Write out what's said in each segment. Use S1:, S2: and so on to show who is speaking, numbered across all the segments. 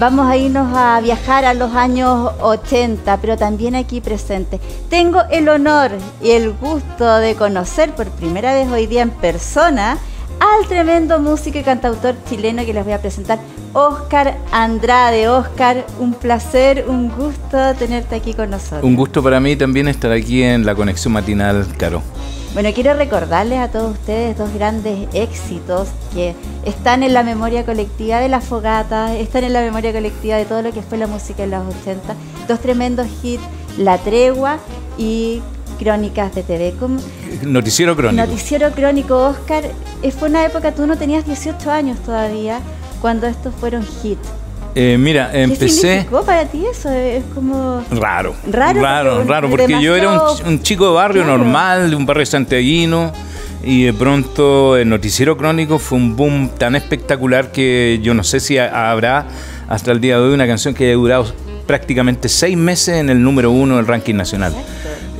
S1: Vamos a irnos a viajar a los años 80, pero también aquí presente. Tengo el honor y el gusto de conocer por primera vez hoy día en persona al tremendo músico y cantautor chileno que les voy a presentar, Oscar Andrade. Oscar, un placer, un gusto tenerte aquí con nosotros.
S2: Un gusto para mí también estar aquí en la conexión matinal, Caro.
S1: Bueno, quiero recordarles a todos ustedes dos grandes éxitos que están en la memoria colectiva de la fogata, están en la memoria colectiva de todo lo que fue la música en los 80. Dos tremendos hits, La Tregua y Crónicas de TV.
S2: Noticiero Crónico.
S1: Noticiero Crónico, Oscar. Eh, fue una época, tú no tenías 18 años todavía, cuando estos fueron hits.
S2: Eh, mira, empecé. ¿Qué
S1: significó para ti eso? Es como.
S2: Raro. Raro, raro, raro porque yo era un, chico de barrio normal, de un barrio santiaguino, y de pronto el noticiero crónico fue un boom tan espectacular que yo no sé si habrá hasta el día de hoy una canción que haya durado prácticamente seis meses en el número uno del ranking nacional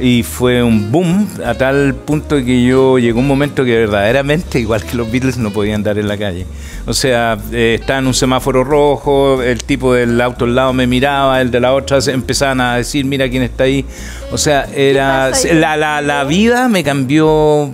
S2: y fue un boom a tal punto que yo llegó un momento que verdaderamente, igual que los Beatles, no podían andar en la calle. O sea, eh, estaba en un semáforo rojo, el tipo del auto al lado me miraba, el de la otra empezaban a decir, mira quién está ahí. O sea, era la, la, la vida me cambió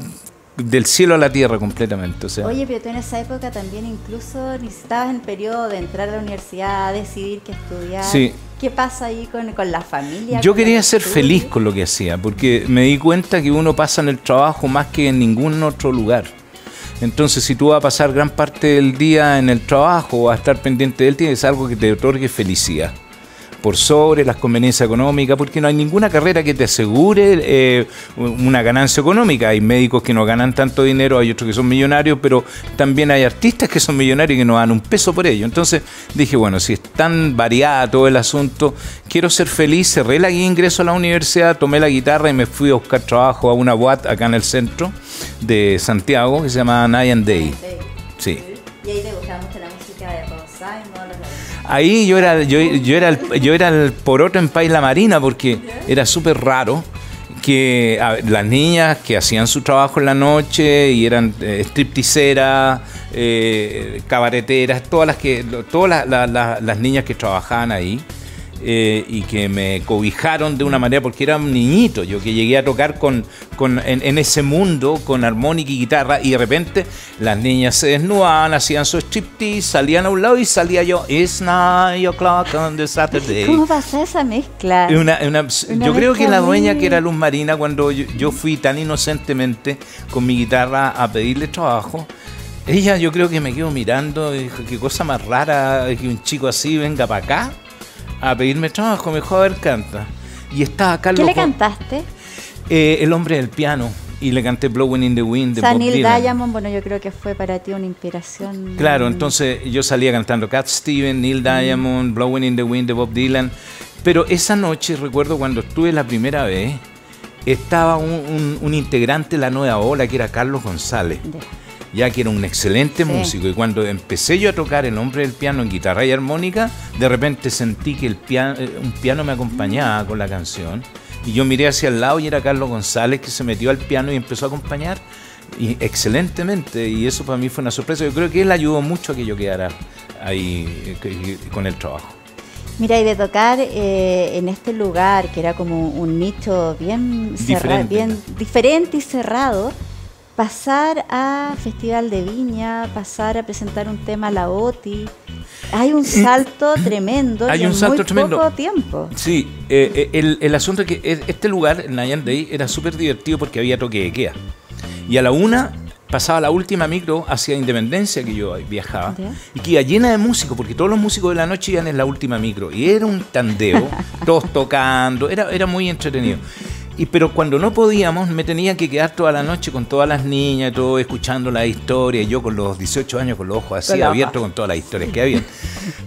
S2: del cielo a la tierra completamente. O sea.
S1: Oye, pero tú en esa época también incluso necesitabas en el periodo de entrar a la universidad, decidir qué estudiar.
S2: Sí.
S1: ¿Qué pasa ahí con, la familia?
S2: Yo quería ser feliz con lo que hacía, porque me di cuenta que uno pasa en el trabajo más que en ningún otro lugar. Entonces, si tú vas a pasar gran parte del día en el trabajo o a estar pendiente de él, tienes algo que te otorgue felicidad por sobre las conveniencias económicas, porque no hay ninguna carrera que te asegure eh, una ganancia económica. Hay médicos que no ganan tanto dinero, hay otros que son millonarios, pero también hay artistas que son millonarios y que no dan un peso por ello. Entonces dije, bueno, si es tan variada todo el asunto, quiero ser feliz, cerré la guía ingreso a la universidad, tomé la guitarra y me fui a buscar trabajo a una UAT acá en el centro de Santiago que se llama Night and Day.
S1: Sí. Y ahí te gustaba mucho
S2: Ahí yo era, yo, yo era, el, yo era el poroto en País La Marina porque era súper raro que las niñas que hacían su trabajo en la noche y eran eh, stripticeras, eh, cabareteras, todas las que todas las niñas que trabajaban ahí, eh, y que me cobijaron de una manera porque era un niñito, yo que llegué a tocar con, con en, ese mundo con armónica y guitarra y de repente las niñas se desnudaban, hacían su striptease, salían a un lado y salía yo, It's nine o'clock on the Saturday.
S1: ¿Cómo pasa esa mezcla?
S2: yo creo que la dueña que era Luz Marina cuando yo, fui tan inocentemente con mi guitarra a pedirle trabajo, ella yo creo que me quedó mirando y dijo, qué cosa más rara que un chico así venga para acá a pedirme trabajo, me dijo, a ver, canta. Y estaba Carlos.
S1: ¿Qué le cantaste?
S2: Eh, el hombre del piano. Y le canté Blowing in the Wind de
S1: Bob Neil Diamond, bueno, yo creo que fue para ti una inspiración.
S2: Claro, entonces yo salía cantando Cat Steven, Neil Diamond, Blowing in the Wind de Bob Dylan. Pero esa noche, recuerdo cuando estuve la primera vez, estaba un, integrante de la nueva ola que era Carlos González ya que era un excelente músico. Y cuando empecé yo a tocar el hombre del piano en guitarra y armónica, de repente sentí que el piano, eh, un piano me acompañaba con la canción. Y yo miré hacia el lado y era Carlos González que se metió al piano y empezó a acompañar y excelentemente. Y eso para mí fue una sorpresa. Yo creo que él ayudó mucho a que yo quedara ahí eh, con el trabajo.
S1: Mira, y de tocar eh, en este lugar, que era como un nicho bien, bien diferente y cerrado, pasar a Festival de Viña, pasar a presentar un tema a la OTI. Hay un salto tremendo
S2: Hay un salto tremendo.
S1: poco tiempo.
S2: Sí, eh, eh, el, asunto es que este lugar, el Nayan Day, era súper divertido porque había toque de queda. Y a la una pasaba la última micro hacia Independencia que yo viajaba y que iba llena de músicos porque todos los músicos de la noche iban en la última micro y era un tandeo, todos tocando, era, era muy entretenido. Y, pero cuando no podíamos, me tenía que quedar toda la noche con todas las niñas, todo escuchando la historia, y yo con los 18 años con los ojos así abiertos con todas las historias que había.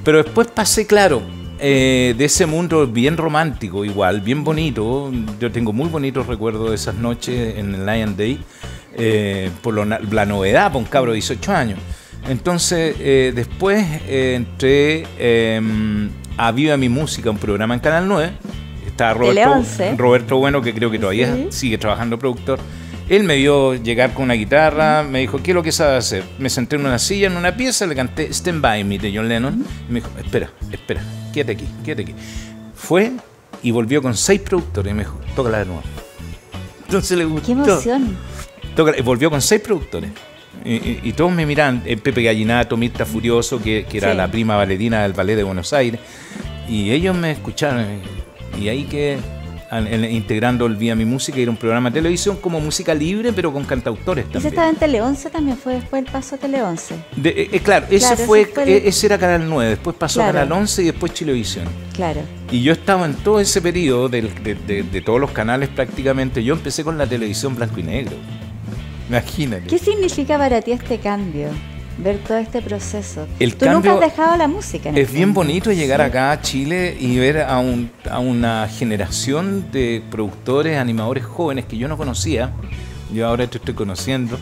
S2: Pero después pasé, claro, eh, de ese mundo bien romántico, igual, bien bonito. Yo tengo muy bonitos recuerdos de esas noches en el Lion Day, eh, por la novedad, por un cabro de 18 años. Entonces, eh, después entré em, a Viva Mi Música, un programa en Canal 9 está Roberto, Roberto Bueno, que creo que todavía sigue trabajando productor. Él me vio llegar con una guitarra, me dijo, ¿qué es lo que sabe hacer? Me senté en una silla, en una pieza, le canté Stand By Me de John Lennon. Y me dijo, espera, espera, quédate aquí, quédate aquí. Fue y volvió con seis productores y me dijo, tócala de nuevo. Entonces le gustó.
S1: ¡Qué emoción!
S2: Tócala- volvió con seis productores. Y, y- y todos me miran, eh, Pepe Gallinato, Mirta Furioso, que, que era
S1: Sí.
S2: la prima bailarina del Ballet de Buenos Aires. Y ellos me escucharon. Y ahí que integrando el Vía Mi Música, era un programa de televisión como música libre, pero con cantautores
S1: Ese
S2: también.
S1: estaba en Tele 11 también, fue después el paso a Tele 11.
S2: De- eh, eh, claro, ese,
S1: Claro,
S2: fue,
S1: ese fue el-
S2: eh, ese era Canal 9, después pasó a. Canal 11 y después Chilevisión.
S1: Claro.
S2: Y yo estaba en todo ese periodo de, de- de todos los canales prácticamente. Yo empecé con la televisión blanco y negro. Imagínate.
S1: ¿Qué significa para ti este cambio? Ver todo este proceso.
S2: El
S1: Tú nunca has dejado la música. en
S2: Es bien bonito llegar
S1: Sí.
S2: acá a Chile y ver a, un- a una generación de productores, animadores jóvenes que yo no conocía. Yo ahora te estoy conociendo,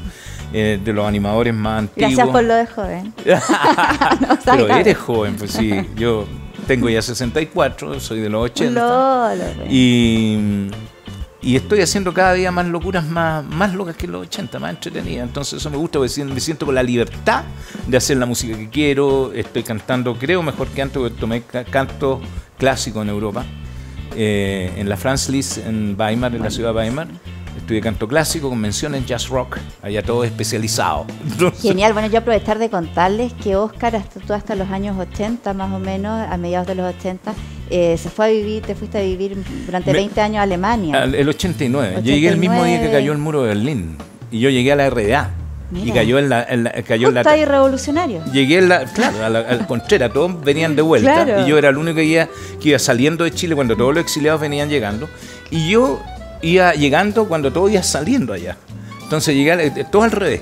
S2: eh, de los animadores más antiguos.
S1: Gracias por lo de joven. No,
S2: Pero eres joven, pues sí. Yo tengo ya 64, soy de los 80.
S1: Lolo,
S2: Y, y estoy haciendo cada día más locuras más, más locas que los 80, más entretenidas. Entonces eso me gusta, porque me siento con la libertad de hacer la música que quiero. Estoy cantando, creo, mejor que antes, porque tomé ca- canto clásico en Europa. eh, en la Franz en Weimar, en la ciudad de Weimar. Estudié canto clásico, convenciones, jazz rock, allá todo especializado. Entonces,
S1: Genial, bueno, yo aprovechar de contarles que Oscar, hasta, tú hasta los años 80 más o menos, a mediados de los 80, eh, se fue a vivir, te fuiste a vivir durante
S2: Me-
S1: 20 años a Alemania.
S2: Al- El 89. Llegué el mismo día que
S1: 89.
S2: cayó el muro de Berlín. Y yo llegué a la RDA. Y cayó en la, en la- cayó en la,
S1: Justo ahí revolucionario.
S2: Llegué en la, claro, a la, al Contreras, todos venían de vuelta
S1: Claro.
S2: y yo era el único que iba, que iba saliendo de Chile cuando todos los exiliados venían llegando y yo iba llegando cuando todos iban saliendo allá. Entonces llegué, eh, todo al revés.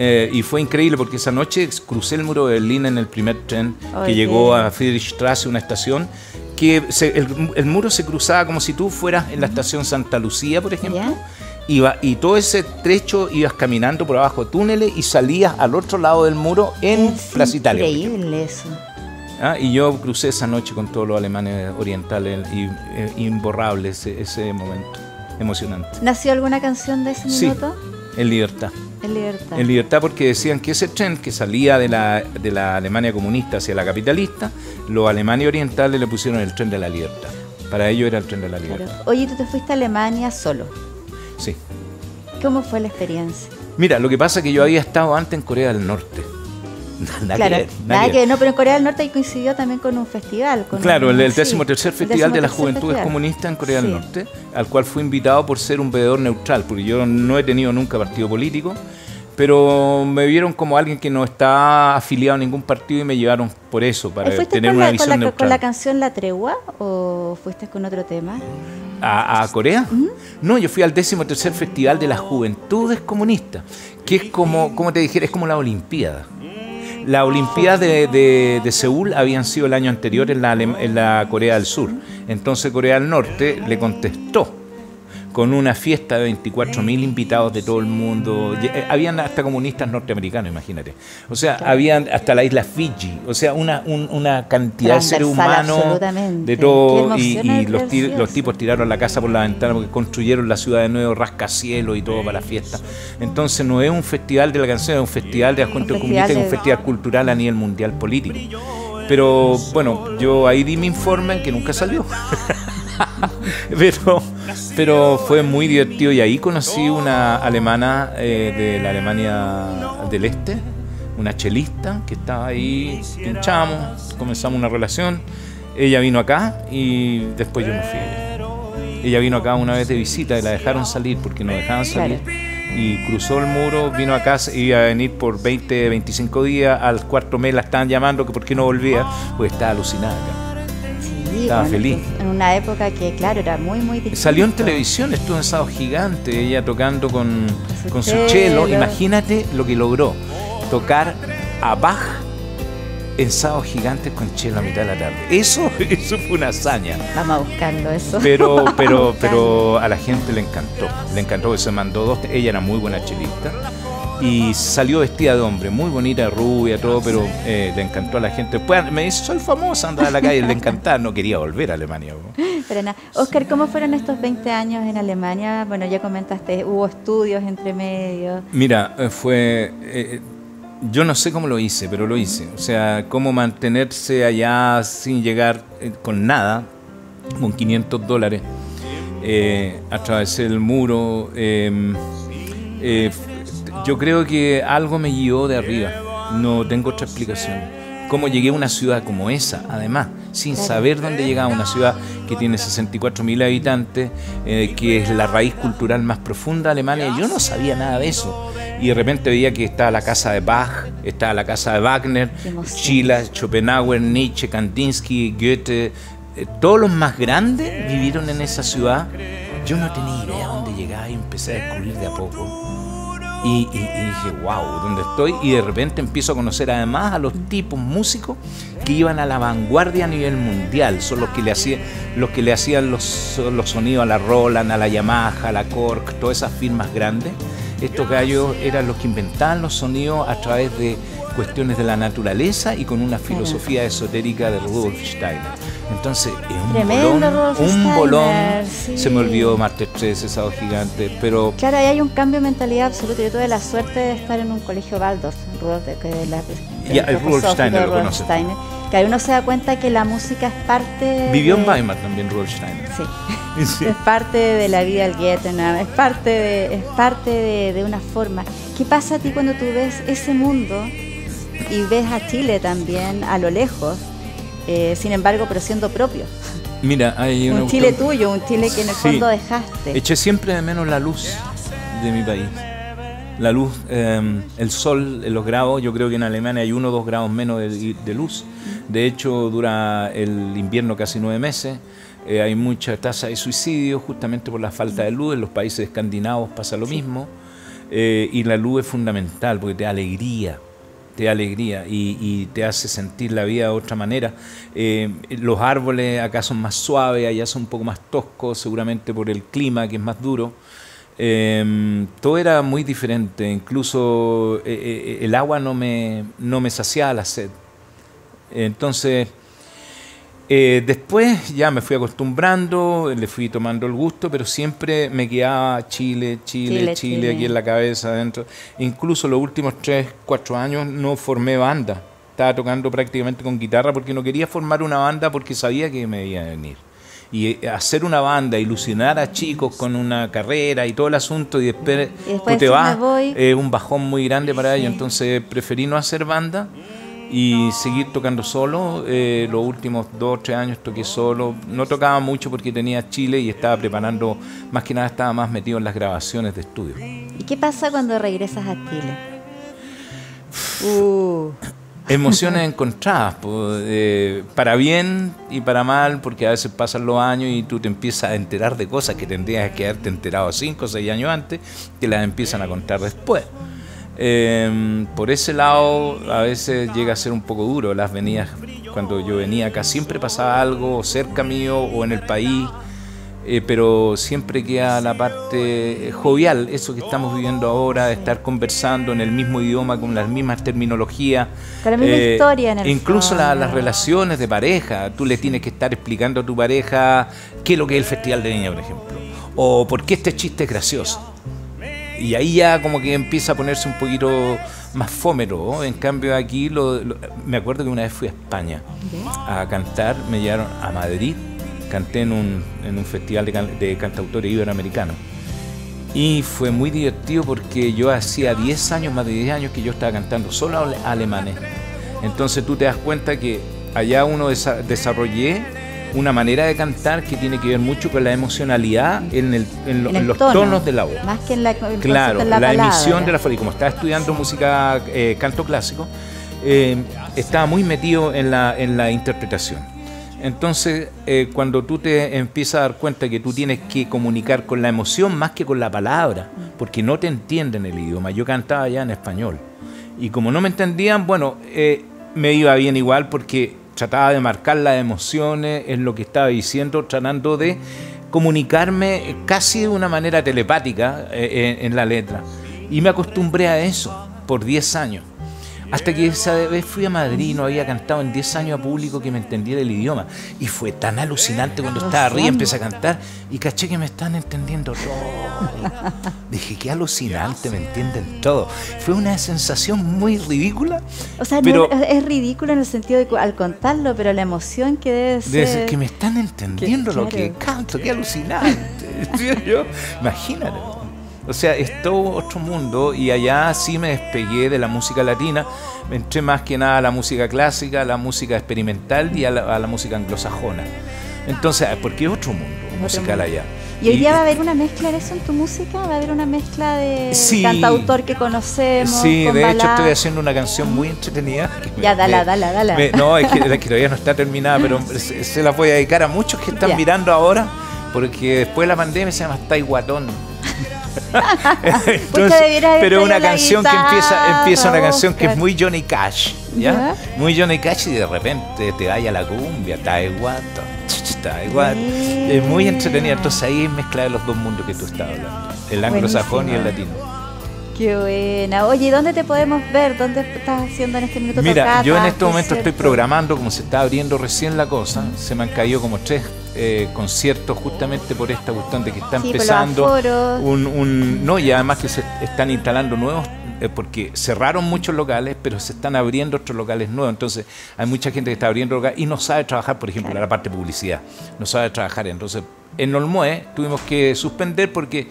S2: Eh, y fue increíble porque esa noche crucé el muro de Berlín en el primer tren que llegó a Friedrichstraße, una estación, que se- el, el muro se cruzaba como si tú fueras en la estación Santa Lucía, por ejemplo. Iba, y todo ese trecho ibas caminando por abajo de túneles y salías al otro lado del muro en
S1: Es
S2: Plaza Italia.
S1: increíble eso.
S2: Ah, y yo crucé esa noche con todos los alemanes orientales y eh, imborrable ese, ese momento. Emocionante.
S1: ¿Nació alguna canción de ese
S2: Sí.
S1: minuto?
S2: En libertad.
S1: En libertad.
S2: En libertad porque decían que ese tren que salía de la, de la Alemania comunista hacia la capitalista, los alemanes orientales le pusieron el tren de la libertad. Para ellos era el tren de la
S1: Claro.
S2: libertad.
S1: Oye, tú te fuiste a Alemania solo.
S2: Sí.
S1: ¿Cómo fue la experiencia?
S2: Mira, lo que pasa es que yo había estado antes en Corea del Norte. Nada
S1: claro,
S2: que ver,
S1: nada
S2: que
S1: que
S2: ver.
S1: no, pero en Corea del Norte coincidió también con un festival. Con
S2: Claro,
S1: un-
S2: el,
S1: sí,
S2: décimo tercer
S1: el
S2: Festival de las Juventudes. Comunistas en Corea del
S1: Sí.
S2: Norte, al cual fui invitado por ser un veedor neutral, porque yo no he tenido nunca partido político, pero me vieron como alguien que no está afiliado a ningún partido y me llevaron por eso, para
S1: ¿Ahí ¿Fuiste
S2: tener
S1: con
S2: una
S1: la, con,
S2: visión
S1: la,
S2: neutral.
S1: con la canción La Tregua o fuiste con otro tema?
S2: ¿A, a Corea? No, yo fui al décimo tercer Festival de las Juventudes Comunistas, que es como, como te dijera, es como la Olimpiada. Las Olimpiadas de, de- Seúl habían sido el año anterior en la, en la Corea del Sur. Entonces Corea del Norte le contestó con una fiesta de 24.000 invitados de todo el mundo. Eh, Habían hasta comunistas norteamericanos, imagínate. O sea, habían hasta la isla Fiji. O sea, una, un- una cantidad de seres humanos de todo. Y, y los, los tipos tiraron la casa por la ventana porque construyeron la ciudad de nuevo, rascacielos y todo para la fiesta. Entonces no es un festival de la canción, es un festival de
S1: Un
S2: comunista, es un festival cultural a nivel mundial político. Pero bueno, yo ahí di mi informe que nunca salió. pero, pero fue muy divertido y ahí conocí una alemana eh, de la Alemania del Este, una chelista que estaba ahí, pinchamos, comenzamos una relación. Ella vino acá y después yo me fui. Ella vino acá una vez de visita y la dejaron salir porque no dejaban salir. Y cruzó el muro, vino acá, se iba a venir por 20, 25 días. Al cuarto mes la estaban llamando que por qué no volvía, pues estaba alucinada acá. Estaba feliz.
S1: En una época que, claro, era muy, muy difícil.
S2: Salió en televisión, estuvo en Sábado Gigante, ella tocando con
S1: Su
S2: con su
S1: chelo.
S2: chelo. Imagínate lo que logró, tocar a Bach en Sábado Gigante con chelo a mitad de la tarde. Eso, eso fue una hazaña.
S1: Vamos a buscarlo eso.
S2: Pero,
S1: a
S2: pero, pero a la gente le encantó. Le encantó que se mandó dos. Ella era muy buena chelista. Y salió vestida de hombre, muy bonita, rubia, todo, pero eh, le encantó a la gente. Después me dice, soy famosa, anda a la calle, le encantaba, no quería volver a Alemania.
S1: Pero nada, Oscar, ¿cómo fueron estos 20 años en Alemania? Bueno, ya comentaste, hubo estudios entre medio.
S2: Mira, eh, fue... Eh, yo no sé cómo lo hice, pero lo hice. O sea, cómo mantenerse allá sin llegar con nada, con 500 dólares. atravesé el muro. Em, yo creo que algo me guió de arriba. No tengo otra explicación. Cómo llegué a una ciudad como esa, además, sin saber dónde llegaba, una ciudad que tiene 64.000 habitantes, eh, que es la raíz cultural más profunda de Alemania. Yo no sabía nada de eso. Y de repente veía que estaba la casa de Bach, estaba la casa de Wagner, Schiller, Schopenhauer, Nietzsche, Kandinsky, Goethe. Eh, todos los más grandes vivieron en esa ciudad. Yo no tenía idea dónde llegaba y empecé a descubrir de a poco y, dije, wow, ¿dónde estoy? Y de repente empiezo a conocer además a los tipos músicos que iban a la vanguardia a nivel mundial. Son los que le hacían, los, que le hacían los, los sonidos a la Roland, a la Yamaha, a la Korg, todas esas firmas grandes. Estos gallos eran los que inventaban los sonidos a través de cuestiones de la naturaleza y con una filosofía esotérica de Rudolf Steiner. Entonces, un bolón, un bolón, se me olvidó Marte 3, esa voz gigante, pero...
S1: Claro, ahí hay un cambio de mentalidad absoluto. Yo tuve la suerte de estar en un colegio Waldorf, Rudolf, que la,
S2: ya, el Rudolf Steiner lo conoce. Steiner,
S1: que ahí uno se da cuenta que la música es parte...
S2: Vivió en Weimar también Rudolf Steiner.
S1: Sí. es parte de la vida del Goethe, es parte, de, es parte de, de una forma. ¿Qué pasa a ti cuando tú ves ese mundo y ves a Chile también a lo lejos? Eh, sin embargo, pero siendo propio.
S2: Mira, hay
S1: un Chile tuyo, un Chile que en el fondo dejaste.
S2: Eché siempre de menos la luz de mi país. La luz, em, el sol, en los grados, yo creo que en Alemania hay uno o dos grados menos de, luz. De hecho, dura el invierno casi nueve meses. Eh, hay mucha tasa de suicidio justamente por la falta de luz. En los países escandinavos pasa lo mismo. Eh, y la luz es fundamental porque te da alegría te da alegría y, te hace sentir la vida de otra manera. Eh, los árboles acá son más suaves, allá son un poco más toscos, seguramente por el clima que es más duro. Eh, todo era muy diferente, incluso eh, el agua no me, no me saciaba la sed. Entonces, eh, después ya me fui acostumbrando, le fui tomando el gusto, pero siempre me quedaba Chile, Chile, Chile, aquí en la cabeza adentro. Incluso los últimos 3, 4 años no formé banda. Estaba tocando prácticamente con guitarra porque no quería formar una banda porque sabía que me iba a venir. Y eh, hacer una banda, ilusionar a chicos con una carrera y todo el asunto y después, te vas, es un bajón muy grande para ellos. Entonces preferí no hacer banda y seguir tocando solo. Eh, los últimos dos o tres años toqué solo. No tocaba mucho porque tenía Chile y estaba preparando, más que nada estaba más metido en las grabaciones de estudio.
S1: ¿Y qué pasa cuando regresas a Chile? Uh.
S2: Emociones encontradas, eh, para bien y para mal, porque a veces pasan los años y tú te empiezas a enterar de cosas que tendrías que haberte enterado cinco o seis años antes, que las empiezan a contar después. Em, por ese lado a veces llega a ser un poco duro. Las venidas, cuando yo venía acá, siempre pasaba algo cerca mío o en el país, eh, pero siempre queda la parte jovial, eso que estamos viviendo ahora, de estar conversando en el mismo idioma, con las mismas terminologías.
S1: Con la misma eh, historia en el
S2: Incluso las relaciones de pareja. Tú le tienes que estar explicando a tu pareja qué es lo que es el Festival de Niña, por ejemplo. O por qué este chiste es gracioso y ahí ya como que empieza a ponerse un poquito más fómero. En cambio aquí lo, me acuerdo que una vez fui a España a cantar, me llevaron a Madrid, canté en un, en un festival de, de cantautores iberoamericanos. Y fue muy divertido porque yo hacía 10 años, más de 10 años que yo estaba cantando solo alemanes. Entonces tú te das cuenta que allá uno desarrollé una manera de cantar que tiene que ver mucho con la emocionalidad en, el, en, los tonos de la voz.
S1: Más que en la
S2: Claro, la, emisión de la voz. Y como estaba estudiando música, eh, canto clásico, eh, estaba muy metido en la, en la interpretación. Entonces, eh, cuando tú te empiezas a dar cuenta que tú tienes que comunicar con la emoción más que con la palabra, porque no te entienden el idioma. Yo cantaba ya en español. Y como no me entendían, bueno, me iba bien igual porque trataba de marcar las emociones en lo que estaba diciendo, tratando de comunicarme casi de una manera telepática eh, en, la letra. Y me acostumbré a eso por 10 años. Hasta que esa vez fui a Madrid, no había cantado en 10 años a público que me entendiera el idioma. Y fue tan alucinante cuando estaba arriba, empecé a cantar y caché que me están entendiendo todo. Dije, qué alucinante, me entienden todo. Fue una sensación muy ridícula.
S1: O sea, pero, es ridículo en el sentido de al contarlo, pero la emoción que debe ser.
S2: que me están entendiendo lo que canto, qué alucinante. Imagínate. O sea, es todo otro mundo y allá sí me despegué de la música latina, me entré más que nada a la música clásica, a la música experimental y a la, música anglosajona. Entonces, porque es otro mundo musical allá.
S1: ¿Y hoy día va a haber una mezcla de eso en tu música? ¿Va a haber una mezcla de cantautor que conocemos?
S2: Sí, de hecho estoy haciendo una canción muy entretenida.
S1: Ya, dale, dale, dale.
S2: no, es que, todavía no está terminada, pero se, la voy a dedicar a muchos que están mirando ahora, porque después de la pandemia se llama Guatón pero una canción que empieza, empieza una canción que es muy Johnny Cash, ¿ya? Muy Johnny Cash y de repente te vaya la cumbia, está igual, está igual. Es muy entretenida. Entonces ahí es mezcla de los dos mundos que tú estás hablando, el anglosajón y el latino.
S1: Qué buena. Oye, ¿dónde te podemos ver? ¿Dónde estás haciendo en este minuto?
S2: Mira, yo en este momento estoy programando, como se está abriendo recién la cosa, se me han caído como tres eh, conciertos justamente por esta cuestión de que está empezando un, un, no y además que se están instalando nuevos eh, porque cerraron muchos locales pero se están abriendo otros locales nuevos. Entonces hay mucha gente que está abriendo locales y no sabe trabajar por ejemplo en la parte de publicidad. No sabe trabajar. Entonces en Olmué tuvimos que suspender porque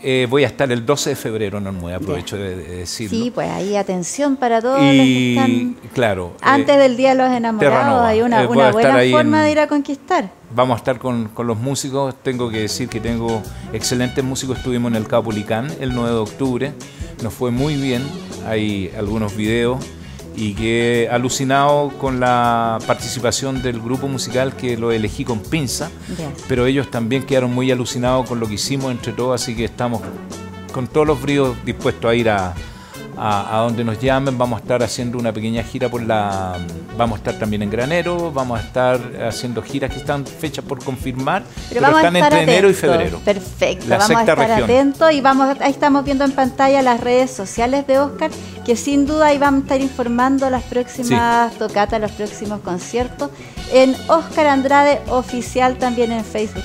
S2: eh, voy a estar el 12 de febrero en Olmué, aprovecho de, decirlo.
S1: Sí, pues ahí atención para todos y, los que están
S2: claro,
S1: antes del Día de los Enamorados. Hay una, una buena forma de ir a conquistar
S2: vamos a estar con, los músicos. Tengo que decir que tengo excelentes músicos. Estuvimos en el Capulicán el 9 de octubre. Nos fue muy bien. Hay algunos videos. Y que alucinado con la participación del grupo musical que lo elegí con pinza. Pero ellos también quedaron muy alucinados con lo que hicimos entre todos. Así que estamos con todos los bríos dispuestos a ir a, a, donde nos llamen. Vamos a estar haciendo una pequeña gira por la. Vamos a estar también en Granero, vamos a estar haciendo giras que están fechas por confirmar, pero, están entre enero y febrero.
S1: Perfecto, vamos a estar atentos y vamos, ahí estamos viendo en pantalla las redes sociales de Oscar, que sin duda ahí vamos a estar informando las próximas tocatas, los próximos conciertos, en Oscar Andrade Oficial también en Facebook.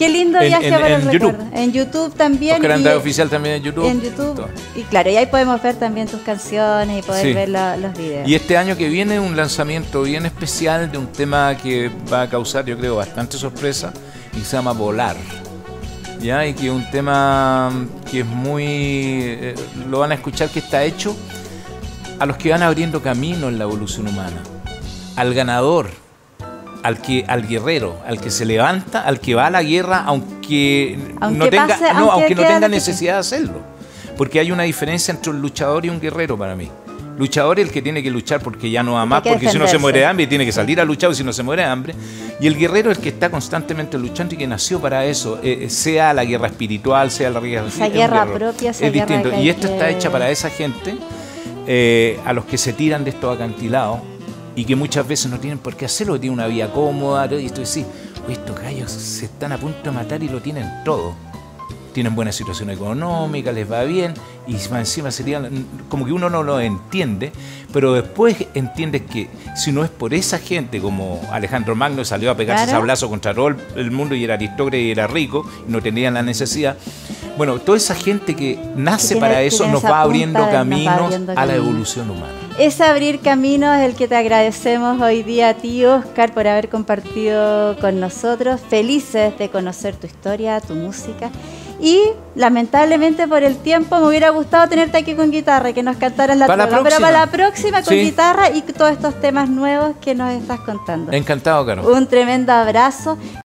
S1: Qué lindo viaje en, para el YouTube. En YouTube también.
S2: Oscar Andrade Oficial también en YouTube.
S1: En YouTube. Y claro, y ahí podemos ver también tus canciones y poder ver los videos.
S2: Y este año que viene un lanzamiento bien especial de un tema que va a causar, yo creo, bastante sorpresa y se llama Volar. ¿Ya? Y que es un tema que es muy... Eh, lo van a escuchar que está hecho a los que van abriendo camino en la evolución humana. Al ganador al que al guerrero, al que se levanta, al que va a la guerra, aunque, no tenga, no, aunque, no tenga necesidad de hacerlo. Porque hay una diferencia entre un luchador y un guerrero para mí. Luchador es el que tiene que luchar porque ya no ama más, porque si no se muere de hambre, tiene que salir a luchar si no se muere de hambre. Y el guerrero es el que está constantemente luchando y que nació para eso, eh, eh, sea la guerra espiritual, sea la guerra...
S1: Esa guerra propia, esa
S2: es distinto. Y esto está hecha para esa gente, eh, a los que se tiran de estos acantilados, y que muchas veces no tienen por qué hacerlo, tienen una vida cómoda, y esto sí, estos gallos se están a punto de matar y lo tienen todo. Tienen buena situación económica, les va bien, y encima serían, como que uno no lo entiende, pero después entiendes que si no es por esa gente, como Alejandro Magno salió a pegarse claro. sablazo contra todo el mundo y era aristócrata y era rico, y no tenían la necesidad, bueno, toda esa gente que nace para eso nos va abriendo caminos a la evolución humana.
S1: Ese abrir caminos es el que te agradecemos hoy día a ti, Oscar, por haber compartido con nosotros. Felices de conocer tu historia, tu música. Y lamentablemente por el tiempo me hubiera gustado tenerte aquí con guitarra y que nos cantaras la
S2: para pero
S1: para la próxima con guitarra y todos estos temas nuevos que nos estás contando.
S2: Encantado, Caro.
S1: Un tremendo abrazo.